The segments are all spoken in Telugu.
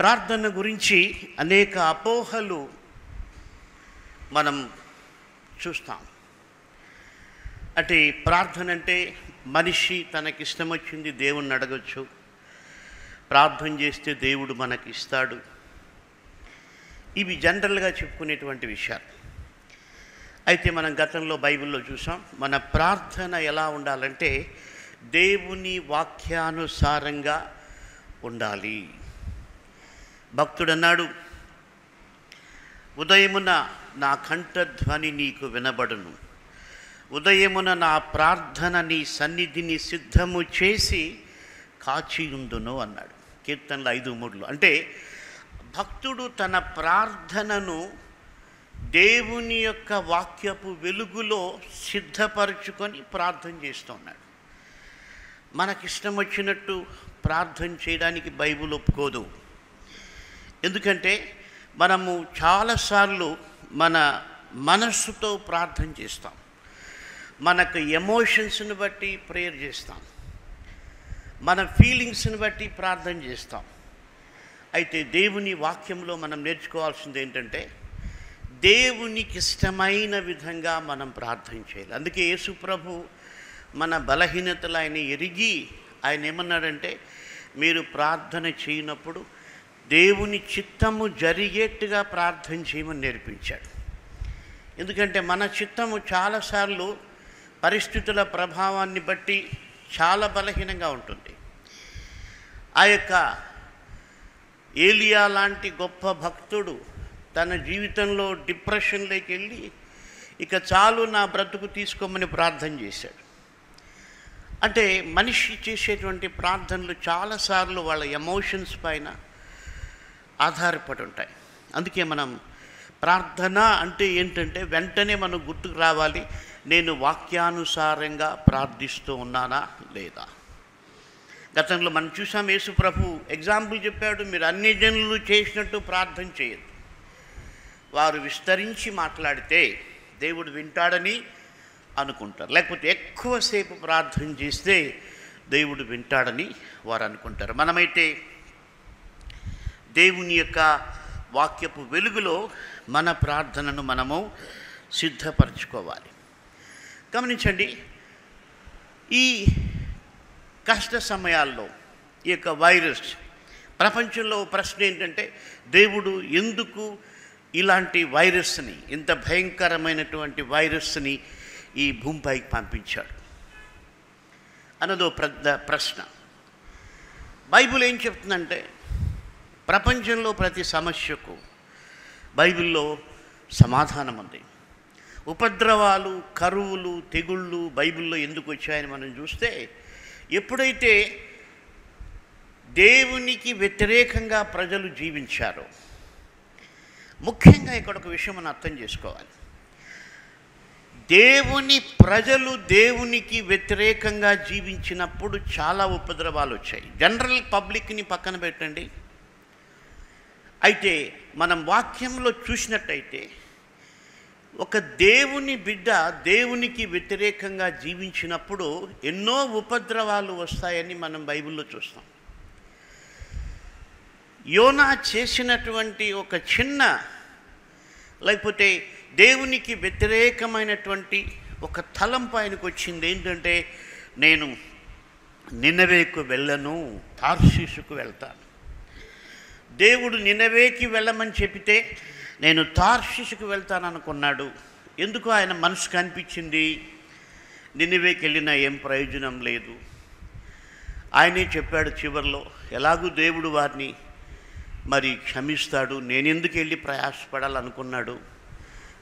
ప్రార్థన గురించి అనేక అపోహలు మనం చూస్తాం. అంటే ప్రార్థన అంటే మనిషి తనకిష్టం వచ్చింది దేవుణ్ణి అడగచ్చు. ప్రార్థన చేస్తే దేవుడు మనకి ఇస్తాడు ఇవి జనరల్గా చెప్పుకునేటువంటి విషయాలు. అయితే మనం గతంలో బైబిల్లో చూసాం మన ప్రార్థన ఎలా ఉండాలంటే దేవుని వాక్యానుసారంగా ఉండాలి. భక్తుడన్నాడు. ఉదయమున నా కంఠధ్వని నీకు వినబడును. ఉదయమున నా ప్రార్థన నీ సన్నిధిని సిద్ధము చేసి కాచియుందును అన్నాడు. కీర్తనలు ఐదు మూడులో. అంటే భక్తుడు తన ప్రార్థనను దేవుని యొక్క వాక్యపు వెలుగులో సిద్ధపరచుకొని ప్రార్థన చేస్తూ ఉన్నాడు. మనకిష్టం వచ్చినట్టు ప్రార్థన చేయడానికి బైబిల్ ఒప్పుకోదు. ఎందుకంటే మనము చాలాసార్లు మన మనస్సుతో ప్రార్థన చేస్తాం. మనకు ఎమోషన్స్ని బట్టి ప్రేయర్ చేస్తాం. మన ఫీలింగ్స్ని బట్టి ప్రార్థన చేస్తాం. అయితే దేవుని వాక్యంలో మనం నేర్చుకోవాల్సింది ఏంటంటే దేవునికి ఇష్టమైన విధంగా మనం ప్రార్థన చేయాలి. అందుకే యేసు ప్రభు మన బలహీనతలు ఆయన ఎరిగి ఆయన ఏమన్నాడంటే మీరు ప్రార్థన చేయనప్పుడు దేవుని చిత్తము జరిగేట్టుగా ప్రార్థన చేయమని నేర్పించాడు. ఎందుకంటే మన చిత్తము చాలాసార్లు పరిస్థితుల ప్రభావాన్ని బట్టి చాలా బలహీనంగా ఉంటుంది. ఆ యొక్క ఏలియా లాంటి గొప్ప భక్తుడు తన జీవితంలో డిప్రెషన్లోకి వెళ్ళి ఇక చాలు నా బ్రతుకు తీసుకోమని ప్రార్థన చేశాడు. అంటే మనిషి చేసేటువంటి ప్రార్థనలు చాలాసార్లు వాళ్ళ ఎమోషన్స్ పైన ఆధారపడి ఉంటాయి అందుకే మనం ప్రార్థన అంటే ఏంటంటే వెంటనే మనం గుర్తుకు రావాలి నేను వాక్యానుసారంగా ప్రార్థిస్తూ ఉన్నానా లేదా? గతంలో మనం చూసాం యేసు ప్రభు ఎగ్జాంపుల్ చెప్పాడు మీరు అన్ని జనులు చేసినట్టు ప్రార్థన చేయదు వారు విస్తరించి మాట్లాడితే దేవుడు వింటాడని అనుకుంటారు. లేకపోతే ఎక్కువసేపు ప్రార్థన చేస్తే దేవుడు వింటాడని వారు అనుకుంటారు. మనమైతే దేవుని యొక్క వాక్యపు వెలుగులో మన ప్రార్థనను మనము సిద్ధపరచుకోవాలి. గమనించండి ఈ కష్ట సమయాల్లో ఈ యొక్క వైరస్ ప్రపంచంలో ప్రశ్న ఏంటంటే దేవుడు ఎందుకు ఇలాంటి వైరస్ని ఇంత భయంకరమైనటువంటి వైరస్ని ఈ భూమిపైకి పంపించాడు? అన్నదో పెద్ద ప్రశ్న. బైబిల్ ఏం చెప్తుందంటే ప్రపంచంలో ప్రతి సమస్యకు బైబిల్లో సమాధానం ఉంది ఉపద్రవాలు కరువులు తెగుళ్ళు బైబిల్లో ఎందుకు వచ్చాయని మనం చూస్తే ఎప్పుడైతే దేవునికి వ్యతిరేకంగా ప్రజలు జీవించారో ముఖ్యంగా ఇక్కడ ఒక విషయం మనం అర్థం చేసుకోవాలి. దేవుని ప్రజలు దేవునికి వ్యతిరేకంగా జీవించినప్పుడు చాలా ఉపద్రవాలు వచ్చాయి. జనరల్ పబ్లిక్ని పక్కన పెట్టండి. అయితే మనం వాక్యంలో చూసినట్టయితే ఒక దేవుని బిడ్డ దేవునికి వ్యతిరేకంగా జీవించినప్పుడు ఎన్నో ఉపద్రవాలు వస్తాయని మనం బైబిల్లో చూస్తాం. యోనా చేసినటువంటి ఒక చిన్న లేకపోతే దేవునికి వ్యతిరేకమైనటువంటి ఒక తలంపు ఆయనకు వచ్చింది. ఏంటంటే నేను నినవేకు వెళ్ళను తార్షీసుకు వెళ్తాను. దేవుడు నినవేకి వెళ్ళమని చెబితే నేను తార్షిషుకు వెళ్తాననుకున్నాడు. ఎందుకు ఆయన మనసుకు అనిపించింది? నిన్నవేకి వెళ్ళినా ఏం ప్రయోజనం లేదు. ఆయనే చెప్పాడు చివరిలో ఎలాగూ దేవుడు వారిని మరి క్షమిస్తాడు నేను ఎందుకు వెళ్ళి ప్రయాసపడాలనుకున్నాడు?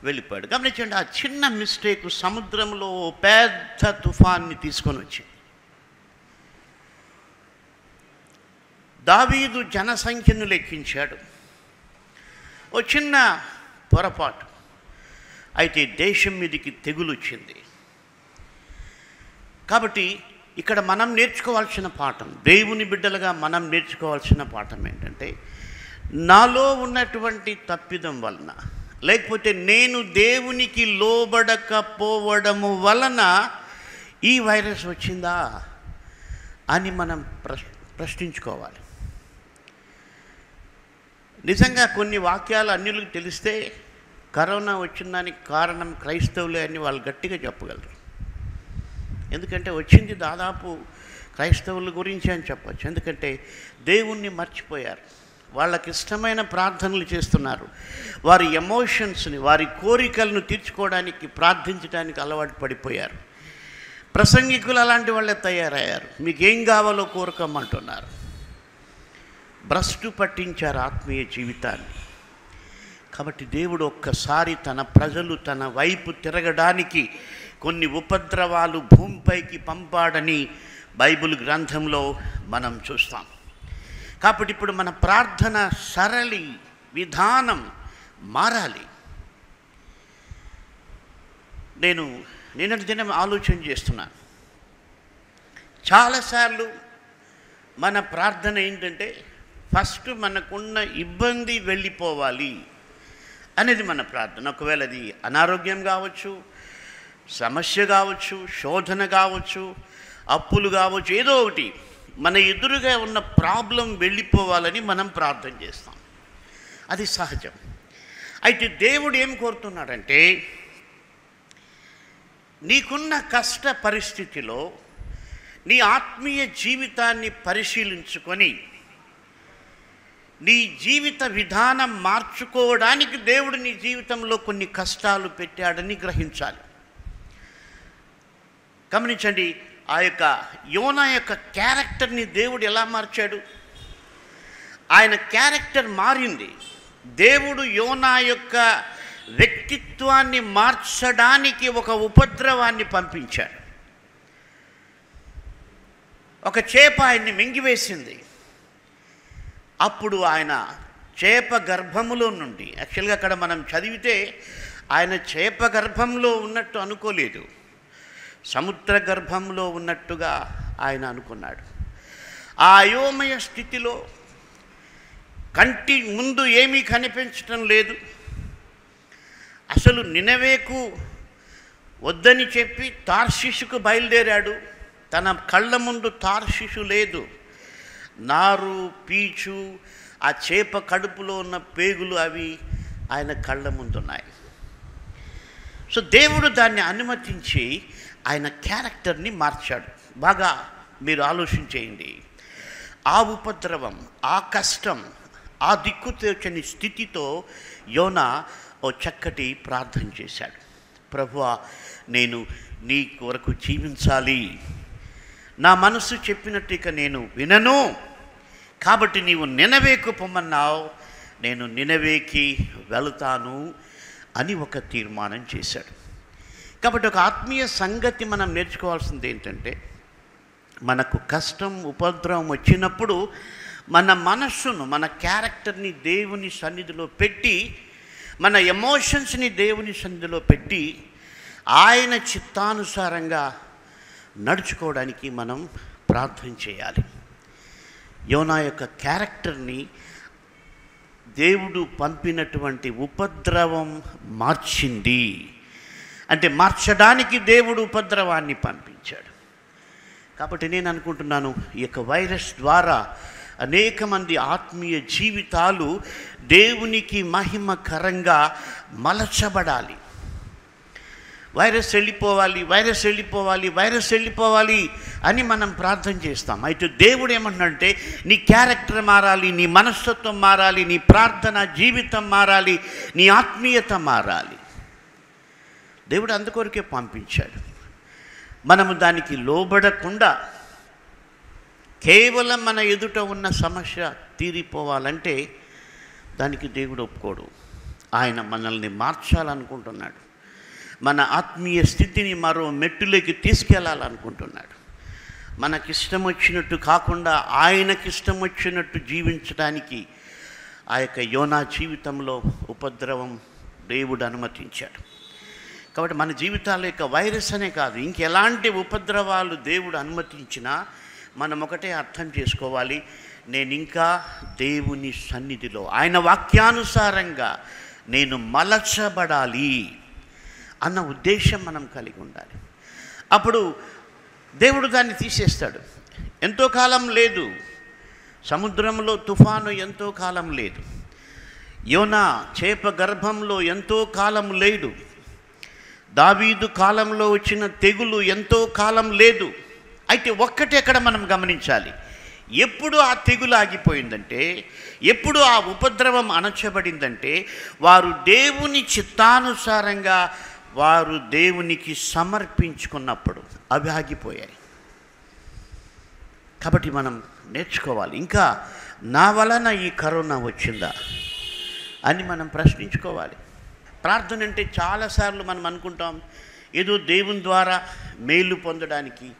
వెళ్ళిపోయాడు. గమనించండి ఆ చిన్న మిస్టేక్ సముద్రంలో పెద్ద తుఫాన్ని తీసుకొని వచ్చింది. దావీదు జనసంఖ్యను లెక్కించాడు. ఓ చిన్న పొరపాటు. అయితే దేశం మీదకి తెగులు వచ్చింది కాబట్టి ఇక్కడ మనం నేర్చుకోవాల్సిన పాఠం దేవుని బిడ్డలుగా మనం నేర్చుకోవాల్సిన పాఠం ఏంటంటే నాలో ఉన్నటువంటి తప్పిదం వలన లేకపోతే నేను దేవునికి లోబడకపోవడము వలన ఈ వైరస్ వచ్చిందా అని మనం ప్రశ్ ప్రశ్నించుకోవాలి. నిజంగా కొన్ని వాక్యాలు అన్యులకు తెలిస్తే కరోనా వచ్చిన దానికి కారణం క్రైస్తవులే అని వాళ్ళు గట్టిగా చెప్పగలరు. ఎందుకంటే వచ్చింది దాదాపు క్రైస్తవుల గురించి అని చెప్పచ్చు. ఎందుకంటే దేవుణ్ణి మర్చిపోయారు. వాళ్ళకి ఇష్టమైన ప్రార్థనలు చేస్తున్నారు. వారి ఎమోషన్స్ని వారి కోరికలను తీర్చుకోవడానికి ప్రార్థించడానికి అలవాటు పడిపోయారు. ప్రసంగికులు అలాంటి వాళ్ళే తయారయ్యారు. మీకేం కావాలో కోరుకోమంటున్నారు. భ్రష్టు పట్టించారు ఆత్మీయ జీవితాన్ని. కాబట్టి దేవుడు ఒక్కసారి తన ప్రజలు తన వైపు తిరగడానికి కొన్ని ఉపద్రవాలు భూమిపైకి పంపాడని బైబిల్ గ్రంథంలో మనం చూస్తాం. కాబట్టి ఇప్పుడు మన ప్రార్థన సరళి విధానం మారాలి. నేను నిన్నటి దినం ఆలోచన చేస్తున్నాను. చాలాసార్లు మన ప్రార్థన ఏంటంటే ఫస్ట్ మనకున్న ఇబ్బంది వెళ్ళిపోవాలి అనేది మన ప్రార్థన. ఒకవేళ అది అనారోగ్యం కావచ్చు సమస్య కావచ్చు శోధన కావచ్చు అప్పులు కావచ్చు ఏదో ఒకటి మన ఎదురుగా ఉన్న ప్రాబ్లం వెళ్ళిపోవాలని మనం ప్రార్థన చేస్తాం. అది సహజం. అయితే దేవుడు ఏం కోరుతున్నాడంటే నీకున్న కష్ట పరిస్థితిలో నీ ఆత్మీయ జీవితాన్ని పరిశీలించుకొని నీ జీవిత విధానం మార్చుకోవడానికి దేవుడు నీ జీవితంలో కొన్ని కష్టాలు పెట్టాడని గ్రహించాలి. గమనించండి ఆ యొక్క యోన యొక్క క్యారెక్టర్ని దేవుడు ఎలా మార్చాడు? ఆయన క్యారెక్టర్ మారింది. దేవుడు యోనా యొక్క వ్యక్తిత్వాన్ని మార్చడానికి ఒక ఉపద్రవాన్ని పంపించాడు. ఒక చేప ఆయన్ని మింగివేసింది. అప్పుడు ఆయన చేప గర్భములో నుండి యాక్చువల్గా అక్కడ మనం చదివితే ఆయన చేప గర్భంలో ఉన్నట్టు అనుకోలేదు. సముద్ర గర్భంలో ఉన్నట్టుగా ఆయన అనుకున్నాడు. ఆ అయోమయ స్థితిలో కంటి ముందు ఏమీ కనిపించటం లేదు. అసలు నినవేకు వద్దని చెప్పి తార్షిషుకు బయలుదేరాడు. తన కళ్ళ ముందు తార్షిషు లేదు. నారు పీచు ఆ చేప కడుపులో ఉన్న పేగులు అవి ఆయన కళ్ళ ముందున్నాయి. సో దేవుడు దాన్ని అనుమతించి ఆయన క్యారెక్టర్ని మార్చాడు. బాగా మీరు ఆలోచించేయండి ఆ ఉపద్రవం ఆ కష్టం ఆ దిక్కు తోచని స్థితితో యోన ఓ చక్కటి ప్రార్థన చేశాడు. ప్రభువా నేను నీ కొరకు జీవించాలి. నా మనసు చెప్పినట్టు ఇక నేను వినను. కాబట్టి నీవు నినవేకు పొమ్మన్నావు నేను నినవేకి వెళతాను అని ఒక తీర్మానం చేశాడు. కాబట్టి ఒక ఆత్మీయ సంగతి మనం నేర్చుకోవాల్సింది ఏంటంటే మనకు కష్టం ఉపద్రవం వచ్చినప్పుడు మన మనస్సును మన క్యారెక్టర్ని దేవుని సన్నిధిలో పెట్టి మన ఎమోషన్స్ని దేవుని సన్నిధిలో పెట్టి ఆయన చిత్తానుసారంగా నడుచుకోవడానికి మనం ప్రార్థన చేయాలి. యోనా యొక్క క్యారెక్టర్ని దేవుడు పంపినటువంటి ఉపద్రవం మార్చింది. అంటే మార్చడానికి దేవుడు ఉపద్రవాన్ని పంపించాడు. కాబట్టి నేను అనుకుంటున్నాను ఈ యొక్క వైరస్ ద్వారా అనేక మంది ఆత్మీయ జీవితాలు దేవునికి మహిమకరంగా మలచబడాలి. వైరస్ వెళ్ళిపోవాలి వైరస్ వెళ్ళిపోవాలి వైరస్ వెళ్ళిపోవాలి అని మనం ప్రార్థన చేస్తాం. అయితే దేవుడు ఏమంటున్నాడంటే నీ క్యారెక్టర్ మారాలి నీ మనస్తత్వం మారాలి నీ ప్రార్థన జీవితం మారాలి నీ ఆత్మీయత మారాలి. దేవుడు అందుకొరకే పంపించాడు. మనము దానికి లోబడకుండా కేవలం మన ఎదుట ఉన్న సమస్య తీరిపోవాలంటే దానికి దేవుడు ఒప్పుకోడు. ఆయన మనల్ని మార్చాలనుకుంటున్నాడు. మన ఆత్మీయ స్థితిని మరో మెట్టులోకి తీసుకెళ్ళాలనుకుంటున్నాడు. మనకిష్టం వచ్చినట్టు కాకుండా ఆయనకిష్టం వచ్చినట్టు జీవించడానికి ఆ యొక్క యోనా జీవితంలో ఉపద్రవం దేవుడు అనుమతించాడు. కాబట్టి మన జీవితాల యొక్క వైరస్ అనే కాదు ఇంకెలాంటి ఉపద్రవాలు దేవుడు అనుమతించినా మనం ఒకటే అర్థం చేసుకోవాలి నేను ఇంకా దేవుని సన్నిధిలో ఆయన వాక్యానుసారంగా నేను మలచబడాలి. అన్న ఉద్దేశం మనం కలిగి ఉండాలి. అప్పుడు దేవుడు దాన్ని తీసేస్తాడు. ఎంతో కాలం లేదు. సముద్రంలో తుఫాను ఎంతో కాలం లేదు. యోనా చేప గర్భంలో ఎంతో కాలం లేడు. దావీదు కాలంలో వచ్చిన తెగులు ఎంతో కాలం లేదు. అయితే ఒక్కటి ఎక్కడ మనం గమనించాలి. ఎప్పుడు ఆ తెగులు ఆగిపోయిందంటే ఎప్పుడు ఆ ఉపద్రవం అణచబడిందంటే వారు దేవుని చిత్తానుసారంగా వారు దేవునికి సమర్పించుకున్నప్పుడు అవి ఆగిపోయాయి. కాబట్టి మనం నేర్చుకోవాలి. ఇంకా నా వలన ఈ కరోనా వచ్చిందా అని మనం ప్రశ్నించుకోవాలి. ప్రార్థన అంటే చాలాసార్లు మనం అనుకుంటాం ఏదో దేవుని ద్వారా మేలు పొందడానికి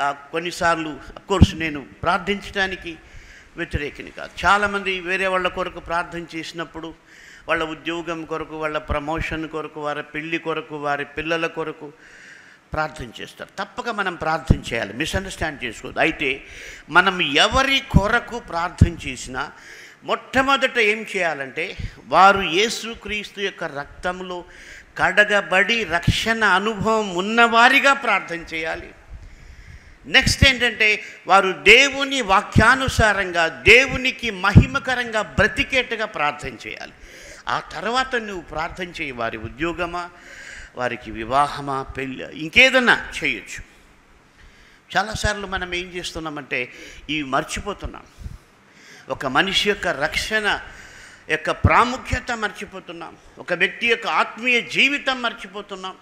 కొన్నిసార్లు కోర్స్ నేను ప్రార్థించడానికి వ్యతిరేకిని కాదు. చాలామంది వేరే వాళ్ళ కొరకు ప్రార్థన చేసినప్పుడు వాళ్ళ ఉద్యోగం కొరకు వాళ్ళ ప్రమోషన్ కొరకు వారి పెళ్ళి కొరకు వారి పిల్లల కొరకు ప్రార్థన చేస్తారు. తప్పక మనం ప్రార్థన చేయాలి. మిస్అండర్స్టాండ్ చేసుకోవద్దు. అయితే మనం ఎవరి కొరకు ప్రార్థన చేసినా మొట్టమొదట ఏం చేయాలంటే వారు యేసుక్రీస్తు యొక్క రక్తంలో కడగబడి రక్షణ అనుభవం ఉన్నవారిగా ప్రార్థన చేయాలి. నెక్స్ట్ ఏంటంటే వారు దేవుని వాక్యానుసారంగా దేవునికి మహిమకరంగా బ్రతికేట్టుగా ప్రార్థన చేయాలి. ఆ తర్వాత నువ్వు ప్రార్థన చేయి. వారి ఉద్యోగమా వారికి వివాహమా పెళ్ళి ఇంకేదన్నా చేయొచ్చు. చాలాసార్లు మనం ఏం చేస్తున్నామంటే ఇవి మర్చిపోతున్నాం. ఒక మనిషి యొక్క రక్షణ యొక్క ప్రాముఖ్యత మర్చిపోతున్నాం. ఒక వ్యక్తి యొక్క ఆత్మీయ జీవితం మర్చిపోతున్నాం.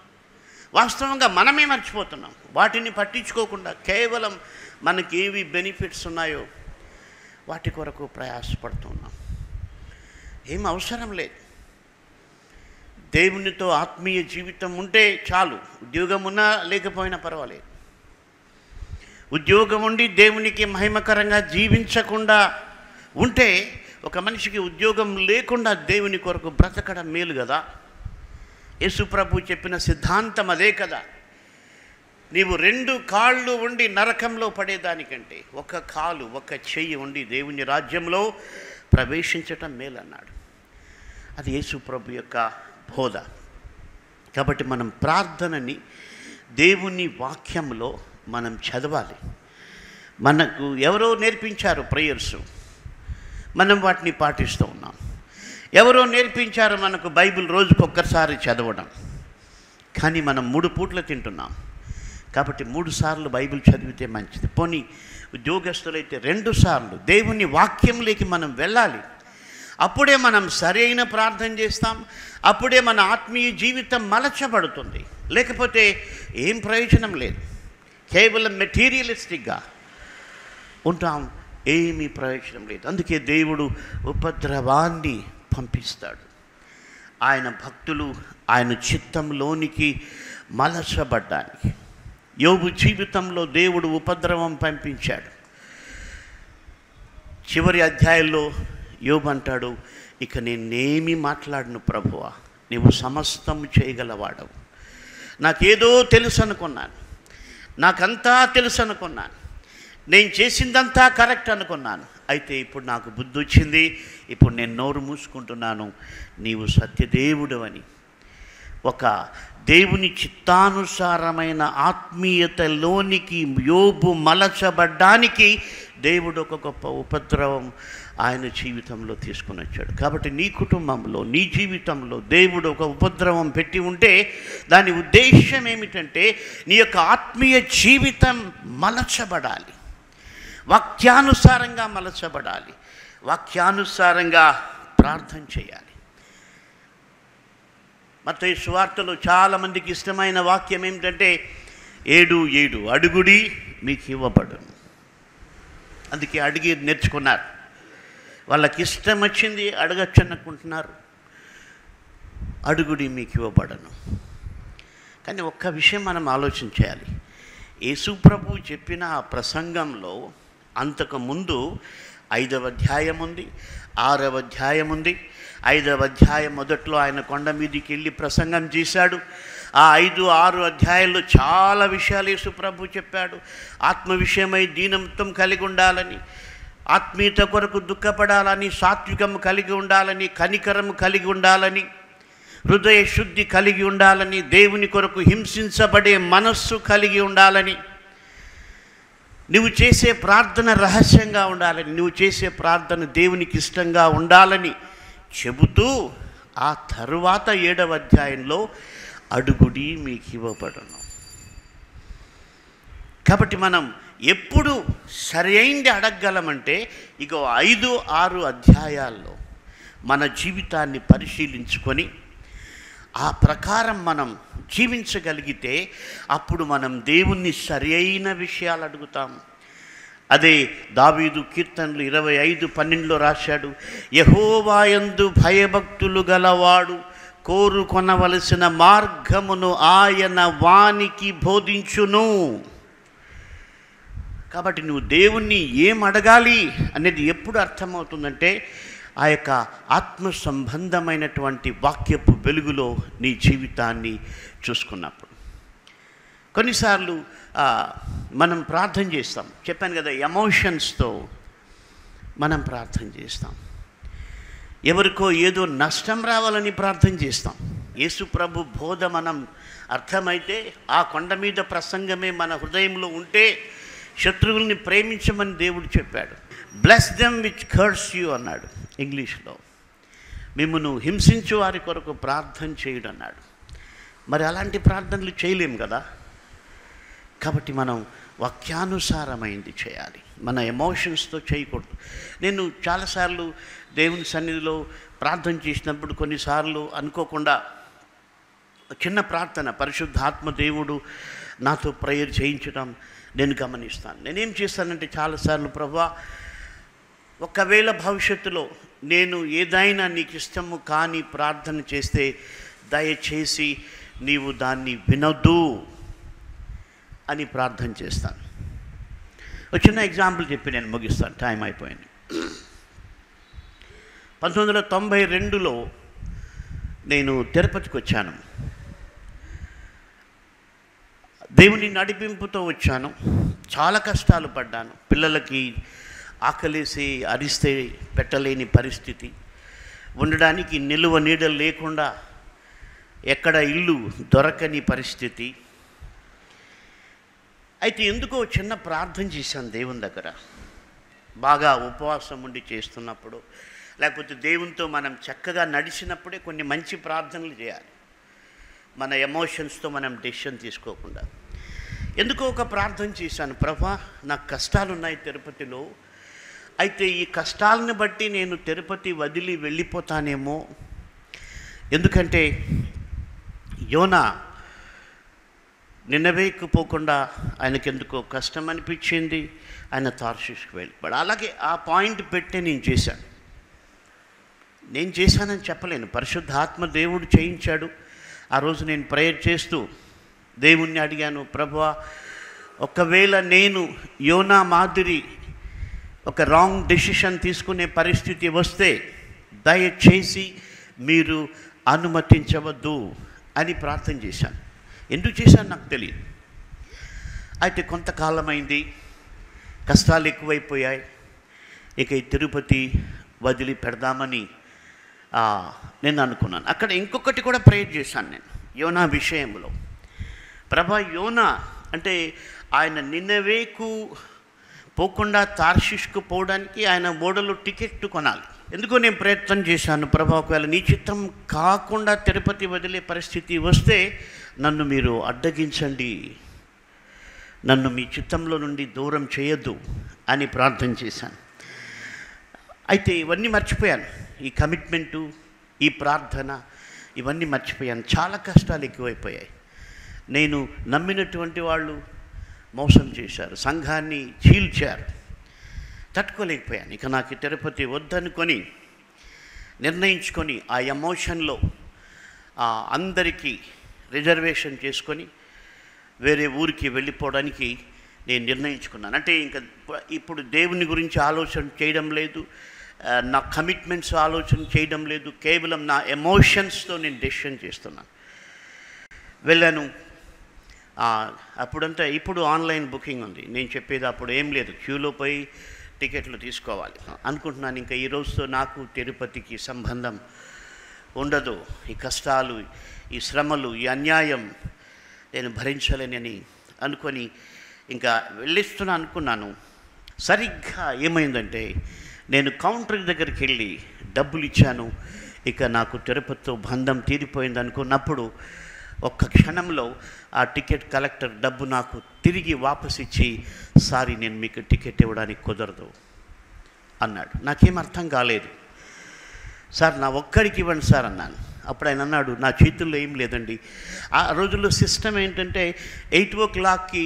వాస్తవంగా మనమే మర్చిపోతున్నాం. వాటిని పట్టించుకోకుండా కేవలం మనకి ఏవి బెనిఫిట్స్ ఉన్నాయో వాటి కొరకు ప్రయాసపడుతున్నాం. ఏం అవసరం లేదు. దేవునితో ఆత్మీయ జీవితం ఉంటే చాలు. ఉద్యోగం ఉన్నా లేకపోయినా పర్వాలేదు. ఉద్యోగం ఉండి దేవునికి మహిమకరంగా జీవించకుండా ఉంటే ఒక మనిషికి ఉద్యోగం లేకుండా దేవుని కొరకు బ్రతకడం మేలు కదా. యేసుప్రభు చెప్పిన సిద్ధాంతం అదే కదా. నీవు రెండు కాళ్ళు ఉండి నరకంలో పడేదానికంటే ఒక కాలు ఒక చెయ్యి ఉండి దేవుని రాజ్యంలో ప్రవేశించటం మేలన్నాడు. అది యేసుప్రభు యొక్క బోధ కాబట్టి మనం ప్రార్థనని దేవుని వాక్యంలో మనం చదవాలి. మనకు ఎవరో నేర్పించారు ప్రేయర్స్. మనం వాటిని పాటిస్తూ ఉన్నాం. ఎవరో నేర్పించారు మనకు బైబిల్ రోజుకొక్కసారి చదవడం. కానీ మనం మూడు పూట్ల తింటున్నాం. కాబట్టి మూడు సార్లు బైబిల్ చదివితే మంచిది. పోనీ ఉద్యోగస్తులైతే రెండు సార్లు దేవుని వాక్యంలోకి మనం వెళ్ళాలి. అప్పుడే మనం సరైన ప్రార్థన చేస్తాం. అప్పుడే మన ఆత్మీయ జీవితం మలచబడుతుంది. లేకపోతే ఏం ప్రయోజనం లేదు. కేవలం మెటీరియలిస్టిక్గా ఉంటాం. ఏమీ ప్రయోజనం లేదు. అందుకే దేవుడు ఉపద్రవాన్ని పంపిస్తాడు. ఆయన భక్తులు ఆయన చిత్తంలోనికి మలచబడ్డానికి. యోగు జీవితంలో దేవుడు ఉపద్రవం పంపించాడు. చివరి అధ్యాయంలో యోబు అంటాడు ఇక నేనేమి మాట్లాడను ప్రభువా? నీవు సమస్తం చేయగలవాడవు. నాకేదో తెలుసు అనుకున్నాను నాకంతా తెలుసు అనుకున్నాను నేను చేసిందంతా కరెక్ట్ అనుకున్నాను. అయితే ఇప్పుడు నాకు బుద్ధి వచ్చింది ఇప్పుడు నేను నోరు మూసుకుంటున్నాను. నీవు సత్యదేవుడు అని ఒక దేవుని చిత్తానుసారమైన ఆత్మీయతలోనికి యోబు మలచబడ్డానికి దేవుడు ఒక గొప్ప ఉపద్రవం ఆయన జీవితంలో తీసుకుని వచ్చాడు. కాబట్టి నీ కుటుంబంలో నీ జీవితంలో దేవుడు ఒక ఉపద్రవం పెట్టి ఉంటే దాని ఉద్దేశం ఏమిటంటే నీ యొక్క ఆత్మీయ జీవితం మలచబడాలి. వాక్యానుసారంగా మలచబడాలి. వాక్యానుసారంగా ప్రార్థన చేయాలి. మత సువార్తలో చాలామందికి ఇష్టమైన వాక్యం ఏమిటంటే ఏడు ఏడు అడుగుడి మీకు ఇవ్వబడును. అందుకే అడిగి నేర్చుకున్నారు. వాళ్ళకి ఇష్టం వచ్చింది అడగచ్చు అనుకుంటున్నారు అడుగుడి మీకు ఇవ్వబడను కానీ ఒక్క విషయం మనం ఆలోచించాలి యేసుప్రభు చెప్పిన ఆ ప్రసంగంలో అంతకు ముందు ఐదవ అధ్యాయం ఉంది ఆరవ అధ్యాయం ఉంది. ఐదవ అధ్యాయం మొదట్లో ఆయన కొండ మీదికి వెళ్ళి ప్రసంగం చేశాడు. ఆ ఐదు ఆరు అధ్యాయాల్లో చాలా విషయాలు యేసుప్రభు చెప్పాడు. ఆత్మ విషయమై దీనత్వం కలిగి ఉండాలని ఆత్మీయత కొరకు దుఃఖపడాలని సాత్వికం కలిగి ఉండాలని కనికరం కలిగి ఉండాలని హృదయ శుద్ధి కలిగి ఉండాలని దేవుని కొరకు హింసించబడే మనస్సు కలిగి ఉండాలని నువ్వు చేసే ప్రార్థన రహస్యంగా ఉండాలని నువ్వు చేసే ప్రార్థన దేవునికి ఇష్టంగా ఉండాలని చెబుతూ ఆ తరువాత ఏడవ అధ్యాయంలో అడుగుడి మీకు ఇవ్వబడను. కాబట్టి మనం ఎప్పుడు సరైంది అడగగలమంటే ఇక ఐదు ఆరు అధ్యాయాల్లో మన జీవితాన్ని పరిశీలించుకొని ఆ ప్రకారం మనం జీవించగలిగితే అప్పుడు మనం దేవుణ్ణి సరి అయిన విషయాలు అడుగుతాం. అదే దావీదు కీర్తనలు ఇరవై ఐదు పన్నెండులో రాశాడు యహోవాయందు భయభక్తులు గలవాడు కోరుకొనవలసిన మార్గమును ఆయన వానికి బోధించును. కాబట్టి నువ్వు దేవుణ్ణి ఏం అడగాలి అనేది ఎప్పుడు అర్థమవుతుందంటే ఆ యొక్క ఆత్మ సంబంధమైనటువంటి వాక్యపు వెలుగులో నీ జీవితాన్ని చూసుకున్నప్పుడు. కొన్నిసార్లు మనం ప్రార్థన చేస్తాం. చెప్పాను కదా ఎమోషన్స్తో మనం ప్రార్థన చేస్తాం. ఎవరికో ఏదో నష్టం రావాలని ప్రార్థన చేస్తాం. యేసు ప్రభు బోధ మనం అర్థమైతే ఆ కొండ మీద ప్రసంగమే మన హృదయంలో ఉంటే శత్రువుల్ని ప్రేమించమని దేవుడు చెప్పాడు. Bless them which curse you అన్నాడు ఇంగ్లీష్లో. మిమ్మను హింసించు వారి కొరకు ప్రార్థన చేయడం అన్నాడు. మరి అలాంటి ప్రార్థనలు చేయలేం కదా? కాబట్టి మనం వాక్యానుసారమైంది చేయాలి. మన ఎమోషన్స్తో చేయకూడదు. నేను చాలాసార్లు దేవుని సన్నిధిలో ప్రార్థన చేసినప్పుడు కొన్నిసార్లు అనుకోకుండా చిన్న ప్రార్థన పరిశుద్ధాత్మ దేవుడు నాతో ప్రేయర్ చేయించడం నేను గమనిస్తాను. నేనేం చేస్తానంటే చాలాసార్లు ప్రభా ఒకవేళ భవిష్యత్తులో నేను ఏదైనా నీకు ఇష్టము కానీ ప్రార్థన చేస్తే దయచేసి నీవు దాన్ని వినొద్దు అని ప్రార్థన చేస్తాను. ఒక చిన్న ఎగ్జాంపుల్ చెప్పి నేను ముగిస్తాను. టైం అయిపోయింది. పంతొమ్మిది వందల తొంభై రెండులో నేను తిరుపతికి వచ్చాను. దేవుని నడిపింపుతో వచ్చాను. చాలా కష్టాలు పడ్డాను. పిల్లలకి ఆకలేసి అరిస్తే పెట్టలేని పరిస్థితి. ఉండడానికి నిలువ నీడలు లేకుండా ఎక్కడ ఇల్లు దొరకని పరిస్థితి. అయితే ఎందుకో చిన్న ప్రార్థన చేశాను దేవుని దగ్గర. బాగా ఉపవాసం ఉండి చేస్తున్నప్పుడు లేకపోతే దేవునితో మనం చక్కగా నడిచినప్పుడే కొన్ని మంచి ప్రార్థనలు చేయాలి. మన ఎమోషన్స్తో మనం డెసిషన్ తీసుకోకుండా. ఎందుకో ఒక ప్రార్థన చేశాను ప్రభా నాకు కష్టాలు ఉన్నాయి తిరుపతిలో. అయితే ఈ కష్టాలను బట్టి నేను తిరుపతి వదిలి వెళ్ళిపోతానేమో. ఎందుకంటే యోనా ఆయనకి ఆయనకెందుకో కష్టం అనిపించింది ఆయన తార్షిష్కి వెళ్ళిపోయాడు. అలాగే ఆ పాయింట్ పెట్టి నేను చేశాను. నేను చేశానని చెప్పలేను. పరిశుద్ధాత్మ దేవుడు చేయించాడు. ఆ రోజు నేను ప్రేయర్ చేస్తూ దేవుణ్ణి అడిగాను ప్రభా ఒకవేళ నేను యోనా మాదిరి ఒక రాంగ్ డెసిషన్ తీసుకునే పరిస్థితి వస్తే దయచేసి మీరు అనుమతించవద్దు అని ప్రార్థన చేశాను. ఎందుకు చేశాను నాకు తెలియదు. అయితే కొంతకాలమైంది కష్టాలు ఎక్కువైపోయాయి. ఇక ఈ తిరుపతి వదిలి పెడదామని నేను అనుకున్నాను. అక్కడ ఇంకొకటి కూడా ప్రేయర్ చేశాను నేను యోనా విషయంలో. ప్రభా యోనా అంటే ఆయన నిన్నవేకు పోకుండా తార్షిష్కు పోవడానికి ఆయన ఓడలో టికెట్ కొనాలి. ఎందుకో నేను ప్రయత్నం చేశాను ప్రభా ఒకవేళ నీ చిత్తం కాకుండా తిరుపతి వదిలే పరిస్థితి వస్తే నన్ను మీరు అడ్డగించండి. నన్ను మీ చిత్తంలో నుండి దూరం చేయొద్దు అని ప్రార్థన చేశాను. అయితే ఇవన్నీ మర్చిపోయాను. ఈ కమిట్మెంటు ఈ ప్రార్థన ఇవన్నీ మర్చిపోయాను. చాలా కష్టాలు ఎక్కువైపోయాయి. నేను నమ్మినటువంటి వాళ్ళు మోసం చేశారు సంఘాన్ని చీల్చారు. తట్టుకోలేకపోయాను. ఇక నాకు తిరుపతి వద్దనుకొని నిర్ణయించుకొని ఆ ఎమోషన్లో అందరికీ రిజర్వేషన్ చేసుకొని వేరే ఊరికి వెళ్ళిపోవడానికి నేను నిర్ణయించుకున్నాను. అంటే ఇంకా ఇప్పుడు దేవుని గురించి ఆలోచన చేయడం లేదు నా కమిట్మెంట్స్ ఆలోచన చేయడం లేదు కేవలం నా ఎమోషన్స్తో నేను డెసిషన్ చేస్తున్నాను. వెళ్ళాను. అప్పుడంతా ఇప్పుడు ఆన్లైన్ బుకింగ్ ఉంది. నేను చెప్పేది అప్పుడు ఏం లేదు. క్యూలో పోయి టికెట్లు తీసుకోవాలి అనుకుంటున్నాను. ఇంకా ఈ రోజుతో నాకు తిరుపతికి సంబంధం ఉండదు. ఈ కష్టాలు ఈ శ్రమలు ఈ అన్యాయం నేను భరించలేనని అనుకొని ఇంకా వెళ్ళిస్తున్నా అనుకున్నాను. సరిగ్గా ఏమైందంటే నేను కౌంటర్ దగ్గరికి వెళ్ళి డబ్బులు ఇచ్చాను. ఇక నాకు తిరుపతితో బంధం తీరిపోయింది అనుకున్నప్పుడు ఒక్క క్షణంలో ఆ టికెట్ కలెక్టర్ డబ్బు నాకు తిరిగి వాపసు ఇచ్చి సారీ నేను మీకు టికెట్ ఇవ్వడానికి కుదరదు అన్నాడు. నాకేం అర్థం కాలేదు. సార్ నా ఒక్కడికి ఇవ్వండి సార్ అన్నాను. అప్పుడు ఆయన అన్నాడు నా చేతుల్లో ఏం లేదండి. ఆ రోజుల్లో సిస్టమ్ ఏంటంటే ఎయిట్ ఓ క్లాక్కి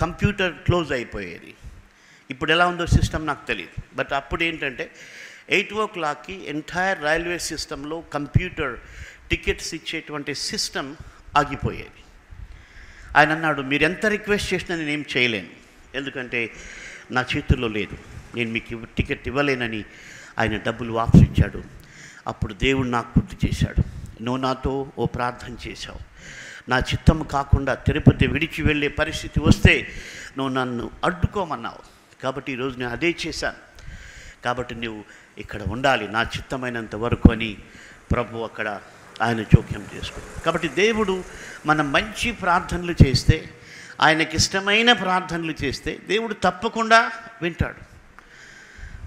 కంప్యూటర్ క్లోజ్ అయిపోయేది. ఇప్పుడు ఎలా ఉందో సిస్టమ్ నాకు తెలియదు బట్ అప్పుడు ఏంటంటే ఎయిట్ ఓ క్లాక్కి ఎంటైర్ రైల్వే సిస్టంలో కంప్యూటర్ టికెట్స్ ఇచ్చేటువంటి సిస్టమ్ ఆగిపోయేది ఆయన అన్నాడు మీరు ఎంత రిక్వెస్ట్ చేసినా నేను ఏం చేయలేను. ఎందుకంటే నా చేతుల్లో లేదు. నేను మీకు టికెట్ ఇవ్వలేనని ఆయన డబ్బులు వాపసు ఇచ్చాడు. అప్పుడు దేవుడు నాకు గుర్తు చేశాడు. నువ్వు నాతో ఓ ప్రార్థన చేశావు. నా చిత్తం కాకుండా తిరుపతి విడిచి వెళ్ళే పరిస్థితి వస్తే నువ్వు నన్ను అడ్డుకోమన్నావు. కాబట్టి ఈరోజు నేను అదే చేశాను. కాబట్టి నువ్వు ఇక్కడ ఉండాలి నా చిత్తమైనంత వరకు అని ప్రభు అక్కడ ఆయన జోక్యం చేసుకో కాబట్టి దేవుడు మనం మంచి ప్రార్థనలు చేస్తే ఆయనకి ఇష్టమైన ప్రార్థనలు చేస్తే దేవుడు తప్పకుండా వింటాడు.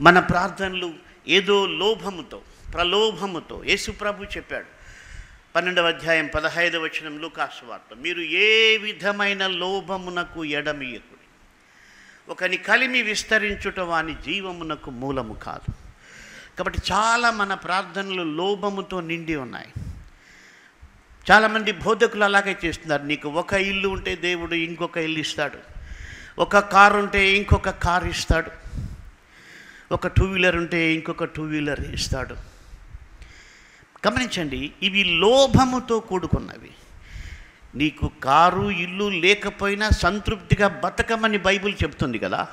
మన ప్రార్థనలు ఏదో లోభముతో ప్రలోభముతో యేసుప్రభు చెప్పాడు. పన్నెండవ అధ్యాయం పదహైదవ వచనంలో కాసువార్త మీరు ఏ విధమైన లోభమునకు ఎడమియకుడి? ఒకని కలిమి విస్తరించుట వాని జీవమునకు మూలము కాదు. కాబట్టి చాలా మన ప్రార్థనలు లోభముతో నిండి ఉన్నాయి. చాలామంది బోధకులు అలాగే చేస్తున్నారు. నీకు ఒక ఇల్లు ఉంటే దేవుడు ఇంకొక ఇల్లు ఇస్తాడు. ఒక కారు ఉంటే ఇంకొక కారు ఇస్తాడు. ఒక టూ వీలర్ ఉంటే ఇంకొక టూ వీలర్ ఇస్తాడు. గమనించండి ఇవి లోభముతో కూడుకున్నవి. నీకు కారు ఇల్లు లేకపోయినా సంతృప్తిగా బతకమని బైబిల్ చెప్తుంది కదా.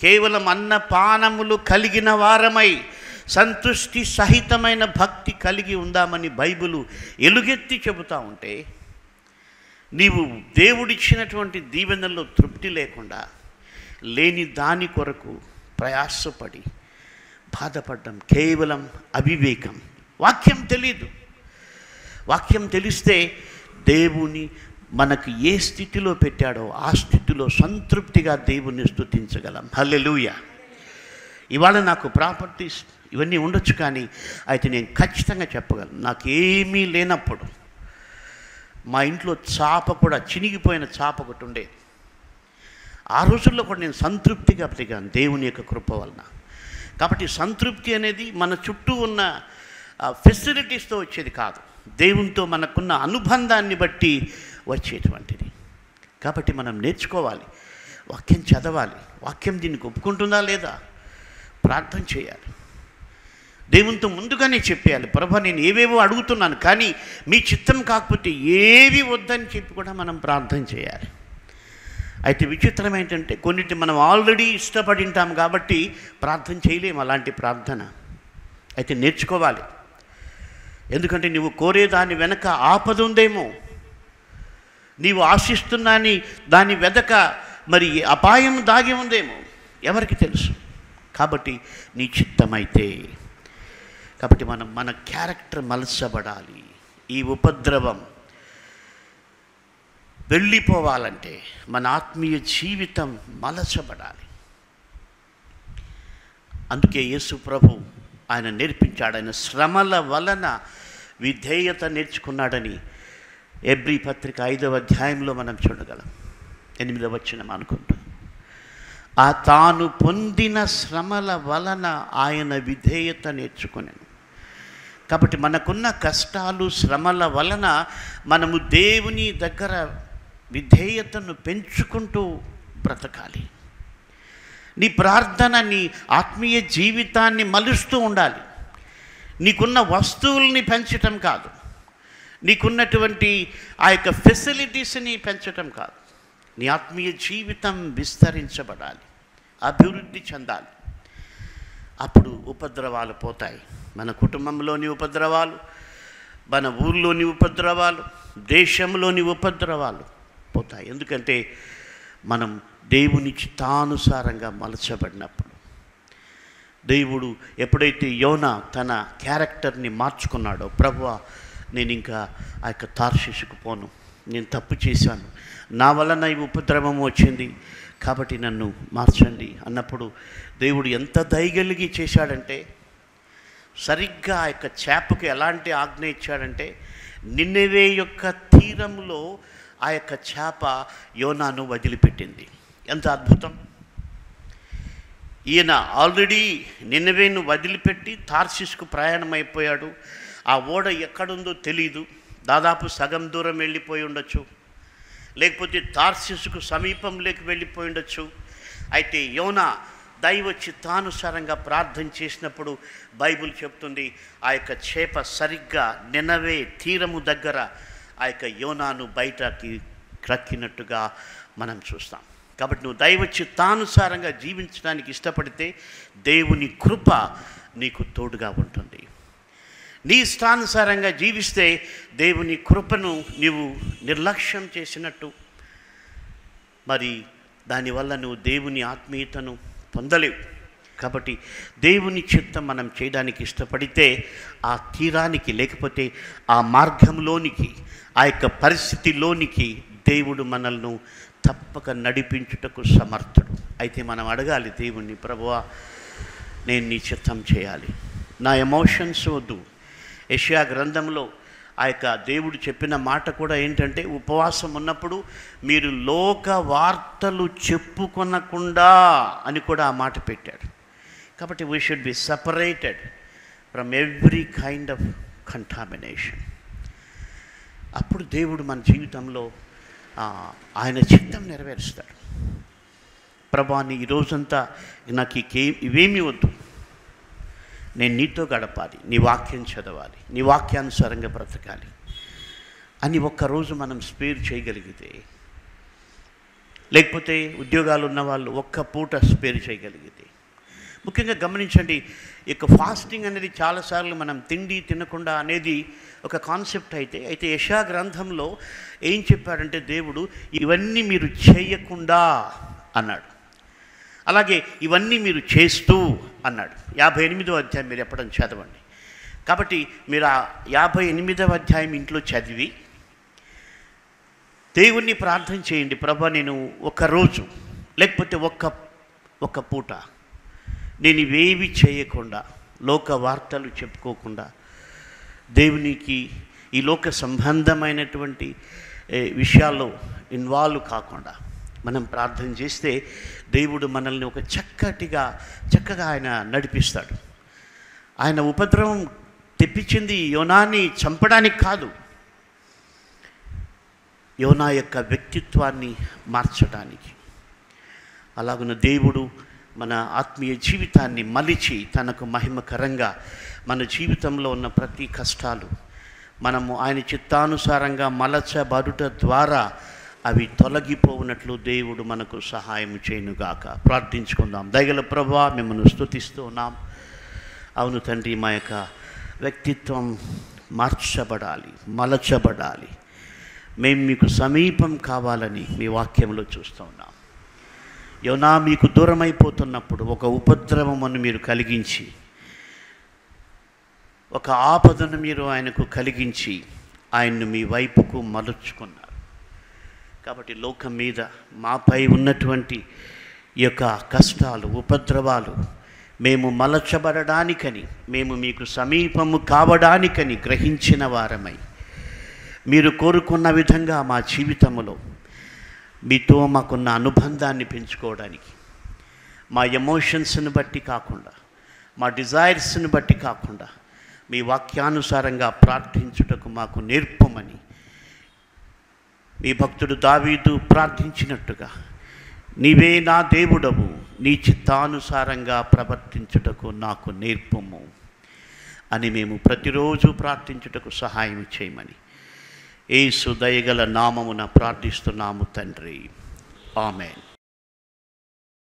కేవలం అన్న పానములు కలిగిన వారమై సంతృష్టి సహితమైన భక్తి కలిగి ఉందామని బైబిలు ఎలుగెత్తి చెబుతూ ఉంటే నీవు దేవుడిచ్చినటువంటి దీవెనల్లో తృప్తి లేకుండా లేని దాని కొరకు ప్రయాసపడి బాధపడడం కేవలం అవివేకం. వాక్యం తెలీదు. వాక్యం తెలిస్తే దేవుని మనకు ఏ స్థితిలో పెట్టాడో ఆ స్థితిలో సంతృప్తిగా దేవుని స్థుతించగలం హల్లెలూయ. ఇవాళ నాకు ప్రాపర్టీస్ ఇవన్నీ ఉండొచ్చు కానీ అయితే నేను ఖచ్చితంగా చెప్పగలను. నాకేమీ లేనప్పుడు మా ఇంట్లో చాప కూడా చినిగిపోయిన చాప ఒకటి ఉండేది ఆ రోజుల్లో కూడా నేను సంతృప్తిగా బ్రతికాను దేవుని యొక్క కృప వలన. కాబట్టి సంతృప్తి అనేది మన చుట్టూ ఉన్న ఫెసిలిటీస్తో వచ్చేది కాదు. దేవునితో మనకున్న అనుబంధాన్ని బట్టి వచ్చేటువంటిది. కాబట్టి మనం నేర్చుకోవాలి. వాక్యం చదవాలి. వాక్యం దీనికి ఒప్పుకుంటుందా లేదా? ప్రార్థన చేయాలి. దేవునితో ముందుగానే చెప్పేయాలి. ప్రభా నేను ఏవేవో అడుగుతున్నాను కానీ మీ చిత్తం కాకపోతే ఏవి వద్దని చెప్పి కూడా మనం ప్రార్థన చేయాలి. అయితే విచిత్రం ఏంటంటే కొన్నిటి మనం ఆల్రెడీ ఇష్టపడి ఉంటాం కాబట్టి ప్రార్థన చేయలేము అలాంటి ప్రార్థన. అయితే నేర్చుకోవాలి. ఎందుకంటే నువ్వు కోరే దాని వెనక ఆపద ఉందేమో. నీవు ఆశిస్తున్నాని దాని వెదక మరి అపాయం దాగి ఉందేమో. ఎవరికి తెలుసు? కాబట్టి నీ చిత్తమైతే కాబట్టి మనం మన క్యారెక్టర్ మలచబడాలి. ఈ ఉపద్రవం వెళ్ళిపోవాలంటే మన ఆత్మీయ జీవితం మలచబడాలి. అందుకే యేసు ప్రభు ఆయన నేర్పించాడు. ఆయన శ్రమల వలన విధేయత నేర్చుకున్నాడని ఎబ్రి పత్రిక ఐదవ అధ్యాయంలో మనం చూడగలం. ఎనిమిదవ వచ్చిన అనుకుంటా ఆ తాను పొందిన శ్రమల వలన ఆయన విధేయత నేర్చుకున్నాను కాబట్టి మనకున్న కష్టాలు శ్రమల వలన మనము దేవుని దగ్గర విధేయతను పెంచుకుంటూ బ్రతకాలి. నీ ప్రార్థన నీ ఆత్మీయ జీవితాన్ని మలుస్తూ ఉండాలి. నీకున్న వస్తువుల్ని పెంచటం కాదు. నీకున్నటువంటి ఆ యొక్క ఫెసిలిటీస్ని పెంచటం కాదు. నీ ఆత్మీయ జీవితం విస్తరించబడాలి. అభివృద్ధి చెందాలి. అప్పుడు ఉపద్రవాలు పోతాయి. మన కుటుంబంలోని ఉపద్రవాలు మన ఊర్లోని ఉపద్రవాలు దేశంలోని ఉపద్రవాలు పోతాయి. ఎందుకంటే మనం దేవుని చిత్తానుసారంగా మలచబడినప్పుడు. దేవుడు ఎప్పుడైతే యోన తన క్యారెక్టర్ని మార్చుకున్నాడో ప్రభు నేను ఇంకా ఆ యొక్క తార్షిషుకు పోను. నేను తప్పు చేశాను. నా వలన ఈ ఉపద్రవం వచ్చింది. కాబట్టి నన్ను మార్చండి. అన్నప్పుడు దేవుడు ఎంత దయగలిగి చేశాడంటే సరిగ్గా ఆ యొక్క చేపకు ఎలాంటి ఆజ్ఞ ఇచ్చాడంటే నిన్నవే యొక్క తీరంలో ఆ యొక్క చేప యోనాను వదిలిపెట్టింది. ఎంత అద్భుతం! ఈయన ఆల్రెడీ నిన్నవేను వదిలిపెట్టి తార్సిస్కు ప్రయాణం అయిపోయాడు ఆ ఓడ ఎక్కడుందో తెలీదు. దాదాపు సగం దూరం వెళ్ళిపోయి ఉండొచ్చు. లేకపోతే తార్సిస్కు సమీపంలోకి వెళ్ళిపోయి ఉండొచ్చు. అయితే యోనా దైవ చిత్తానుసారంగా ప్రార్థన చేసినప్పుడు బైబిల్ చెప్తుంది ఆ యొక్క చేప సరిగ్గా నినవే తీరము దగ్గర ఆ యొక్క యోనాను బయటకి క్రక్కినట్టుగా మనం చూస్తాం. కాబట్టి నువ్వు దైవ చిత్తానుసారంగా జీవించడానికి ఇష్టపడితే దేవుని కృప నీకు తోడుగా ఉంటుంది. నీ ఇష్టానుసారంగా జీవిస్తే దేవుని కృపను నీవు నిర్లక్ష్యం చేసినట్టు. మరి దానివల్ల నువ్వు దేవుని ఆత్మీయతను పొందలేవు. కాబట్టి దేవుని చిత్తం మనం చేయడానికి ఇష్టపడితే ఆ తీరానికి లేకపోతే ఆ మార్గంలోనికి ఆ యొక్క పరిస్థితిలోనికి దేవుడు మనల్ని తప్పక నడిపించుటకు సమర్థుడు. అయితే మనం అడగాలి దేవుణ్ణి ప్రభువా నేను నీ చిత్తం చేయాలి. నా ఎమోషన్స్ వద్దు. యషియా గ్రంథంలో ఆ యొక్క దేవుడు చెప్పిన మాట కూడా ఏంటంటే ఉపవాసం ఉన్నప్పుడు మీరు లోక వార్తలు చెప్పుకొనకుండా అని కూడా ఆ మాట పెట్టాడు. కాబట్టి we should be separated from every kind of contamination అప్పుడు దేవుడు మన జీవితంలో ఆయన చిత్తం నెరవేరుస్తాడు. ప్రభాని ఈ రోజంతా నాకు ఇకే ఇవేమీ వద్దు. నేను నీతో గడపాలి నీ వాక్యం చదవాలి నీ వాక్యానుసారంగా బ్రతకాలి అని ఒక్కరోజు మనం స్పేర్ చేయగలిగితే లేకపోతే ఉద్యోగాలు ఉన్న వాళ్ళు ఒక్క పూట స్పేర్ చేయగలిగితే. ముఖ్యంగా గమనించండి ఈ యొక్క ఫాస్టింగ్ అనేది చాలాసార్లు మనం తిండి తినకుండా అనేది ఒక కాన్సెప్ట్ అయితే అయితే యశా గ్రంథంలో ఏం చెప్పాడంటే దేవుడు ఇవన్నీ మీరు చేయకుండా అన్నాడు. అలాగే ఇవన్నీ మీరు చేస్తూ అన్నాడు. యాభై ఎనిమిదో అధ్యాయం మీరు ఎప్పుడైనా చదవండి. కాబట్టి మీరు ఆ యాభై ఎనిమిదవ అధ్యాయం ఇంట్లో చదివి దేవుణ్ణి ప్రార్థన చేయండి. ప్రభా నేను ఒక రోజు లేకపోతే ఒక్క ఒక్క పూట నేను ఇవేవి చేయకుండా లోక వార్తలు చెప్పుకోకుండా దేవునికి ఈ లోక సంబంధమైనటువంటి విషయాల్లో ఇన్వాల్వ్ కాకుండా మనం ప్రార్థన చేస్తే దేవుడు మనల్ని ఒక చక్కటిగా చక్కగా ఆయన నడిపిస్తాడు. ఆయన ఉపద్రవం తెప్పించింది యోనాని చంపడానికి కాదు. యోనా యొక్క వ్యక్తిత్వాన్ని మార్చడానికి. అలాగున దేవుడు మన ఆత్మీయ జీవితాన్ని మలిచి తనకు మహిమకరంగా మన జీవితంలో ఉన్న ప్రతి కష్టాలు మనము ఆయన చిత్తానుసారంగా మలచబడుట ద్వారా అవి తొలగిపోవునట్లు దేవుడు మనకు సహాయం చేయనుగాక. ప్రార్థించుకుందాం. దయగల ప్రభా మిమ్మల్ని స్తుతిస్తూ ఉన్నాం అవును తండ్రి మా యొక్క వ్యక్తిత్వం మార్చబడాలి మలచబడాలి. మేము మీకు సమీపం కావాలని మీ వాక్యంలో చూస్తూ ఉన్నాం. యోనా మీకు దూరమైపోతున్నప్పుడు ఒక ఉపద్రవమును మీరు కలిగించి ఒక ఆపదను మీరు ఆయనకు కలిగించి ఆయన్ను మీ వైపుకు మలుచుకున్నారు. కాబట్టి లోకం మీద మాపై ఉన్నటువంటి ఈ యొక్క కష్టాలు ఉపద్రవాలు మేము మలచబడడానికని మేము మీకు సమీపము కావడానికని గ్రహించిన వారమై మీరు కోరుకున్న విధంగా మా జీవితంలో మీతో మాకున్న అనుబంధాన్ని పెంచుకోవడానికి మా ఎమోషన్స్ని బట్టి కాకుండా మా డిజైర్స్ని బట్టి కాకుండా మీ వాక్యానుసారంగా ప్రార్థించుటకు మాకు నేర్పమని నీ భక్తుడు దావీదు ప్రార్థించినట్టుగా నీవే నా దేవుడవు నీ చిత్తానుసారంగా ప్రవర్తించుటకు నాకు నేర్పము అని మేము ప్రతిరోజు ప్రార్థించుటకు సహాయం చేయమని ఏసు దయగల నామమున ప్రార్థిస్తున్నాము తండ్రి. ఆమెన్.